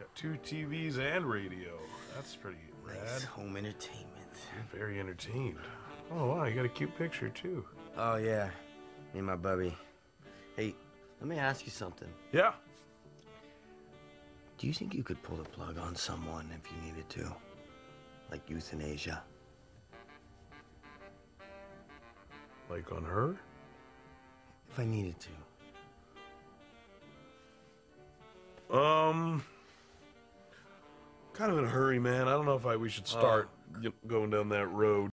Got two TVs and radio. That's pretty Nice rad. home entertainment. You're very entertained. Oh wow, you got a cute picture too. Oh yeah, me and my bubby. Hey, let me ask you something. Yeah. Do you think you could pull the plug on someone if you needed to? Like euthanasia? Like on her? If I needed to. Um, kind of in a hurry, man. I don't know if I we should oh. start y- going down that road.